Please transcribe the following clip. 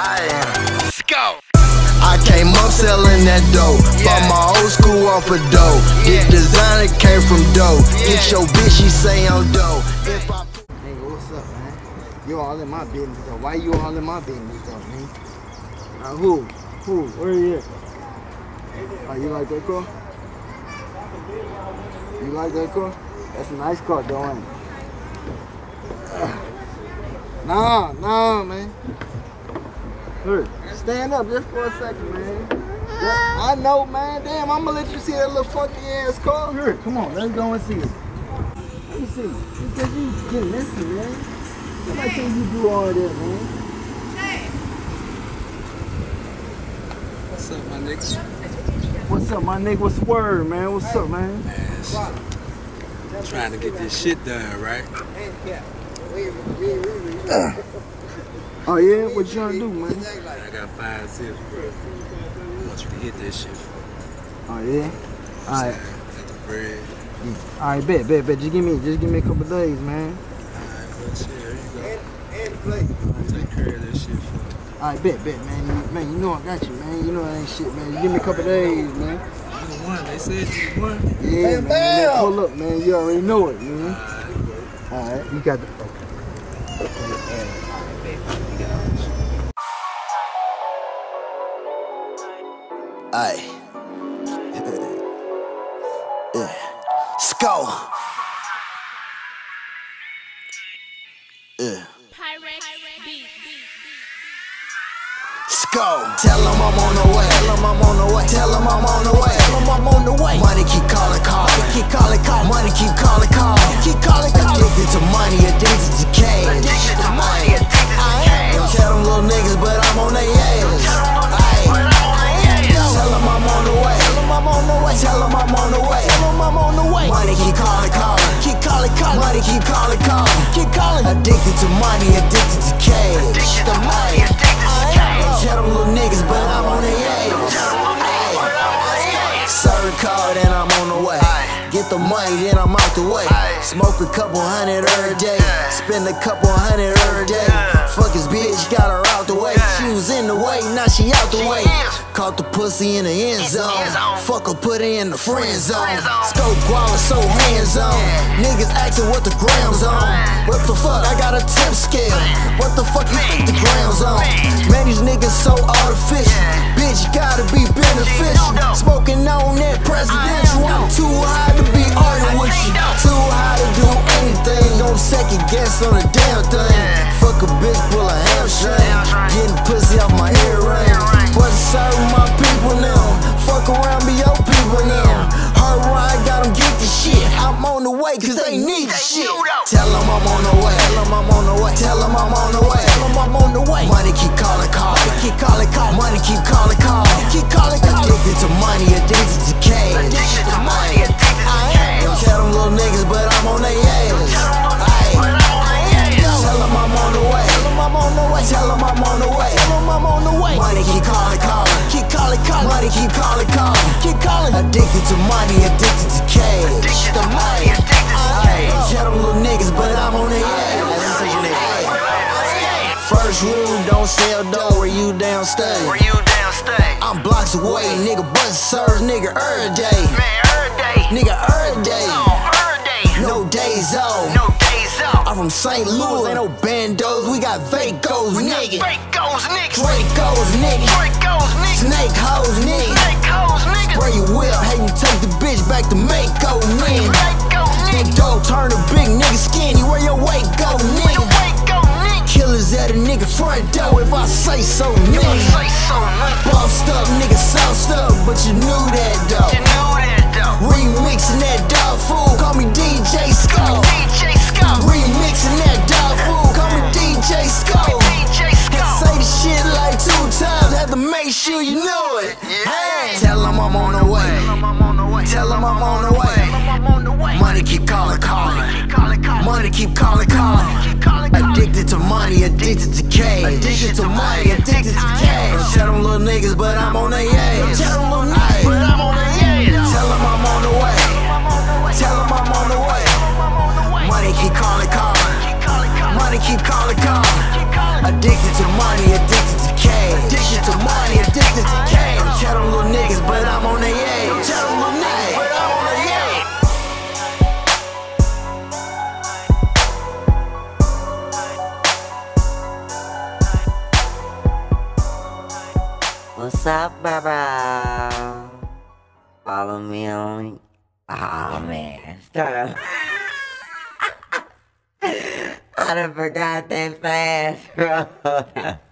I. Let's go. I came up selling that dope. Bought my old school off of dope. This designer came from dope. Get your bitch, she say I'm. If I Hey, what's up, man? You all in my business though. Why you all in my business though, man? Uh, who? Who? Where you at? Oh, you like that car? You like that car? That's a nice car, though, ain't it? Nah, nah, man. Here, stand up just for a second, man. Yeah, I know, man. Damn, I'm gonna let you see that little funky ass car. Here, come on, let's go and see it. Let me see. Because you getting messy, man. Somebody tell you do all that, man. Hey. What's up, my niggas? What's up, my nigga? What's the word, man? What's up, man? Man. Trying to get this shit done, right? Oh yeah, what you trying to do, man? I got five zips, bro. I want you to hit this shit for me. Oh yeah. All right, Got the bread. Mm. all right, bet, bet, bet. Just give me, just give me a couple days, man. Alright, well, shit, here you go. And, and play. Take care of that shit for me. All right, bet, bet, man. You, man, you know I got you, man. You know I ain't shit, man. Just give me a couple days, man. You the one. They said you the one. Yeah, man. man. Pull up, man. You already know it, man. Alright, All right, got the. Aye. yeah. Tell him I'm on the way. Tell him I'm on the way. Tell him I'm on the way. Tell him I'm on the way. Money keep calling, calling. Keep calling, calling. Money keep calling, calling. Keep calling, calling. Addicted to money, addicted to cash. Addicted to money, addicted to cash. Tell them little niggas, but I'm on their ass. Tell them I'm on the way. Tell them I'm on the way. Tell them I'm on the way. Tell them I'm on the way. Money keep calling, calling. Keep calling, calling. Money keep calling, calling. Keep calling. Addicted to money, addicted to cash. Addicted to money, addicted little niggas, but I'm on their ass. Serve card and I'm on the way. Get the money, then I'm out the way. Smoke a couple hundred every day. Spend a couple hundred every day. Fuck his bitch, got her out now she out the way. Caught the pussy in the end zone. Fuck her, put her in the friend zone. SCO Gwalla so hands on. Niggas asking what the grams on. What the fuck? I got a tip scale. What the fuck you think the grams on? Man, these niggas so artificial. Bitch, gotta be beneficial. Smoking on that presidential. I'm too high to be arguing with you. Too high to do anything. Don't second guess on a the way, cause they need the shit. Tell them I'm on the way. Tell them I'm on the way. Tell them I'm on the way. Tell them I'm on the way. Money keep calling, calling. Keep calling, calling. Money keep calling, calling. Keep calling, calling. Addicted to money, addicted to cash. Addicted to money, addicted to cash. Tell them little niggas, but I'm on their ass. Tell them I'm on the way. Tell them I'm on the way. Tell them I'm on the way. Tell them I'm on the way. Money keep calling, calling. Keep calling, calling. Money keep calling, calling. Keep calling. Addicted to money, addicted to cash. Addicted to money, don't sell dough where you downstairs. Were you downstairs? I'm blocks away, nigga, bust serves, nigga, every day. Man, every day. Nigga, every day. Every day. No days off. No days off. I'm from St. Louis, ain't no bandos, we got Vacos, We nigga. Dracos, nigga. Dracos, nigga. Dracos, nigga. Snake hoes, nigga. Dracos, nigga. Spray your whip, hey, you take the bitch back to Mako, nigga. Front door if I say so, nigga. so. Bossed up, nigga, sauced up, but you knew that though. You knew that, though. Remixing that dog fool, call me DJ Skull. DJ Scott. Remixing that dog fool, call me DJ Skull. DJ Scott. Say the shit like two times, had to make sure you know it. Hey, tell them I'm on the way. I'm on the way. Tell them I'm on the way. I'm on the way. Money keep calling, calling. Keep calling, calling. Money keep calling, calling. Keep calling, calling. Addicted to money, addicted to cash. Addicted to money, addicted to cash. Tell them little niggas, but I'm on their ass. Tell them little niggas, but I'm on their ass. Tell them I'm on the way. I'm on the way. Tell them I'm on the way. I'm on the way. Money keep calling, calling. Keep calling, calling. Money keep calling, calling. Addicted to money, addicted to cash. Addiction to money, addicted to cash. Tell them little niggas, but I'm on their ass. Tell them little niggas, What's up, Baba? Follow me on. Oh man. I done forgot that fast, bro.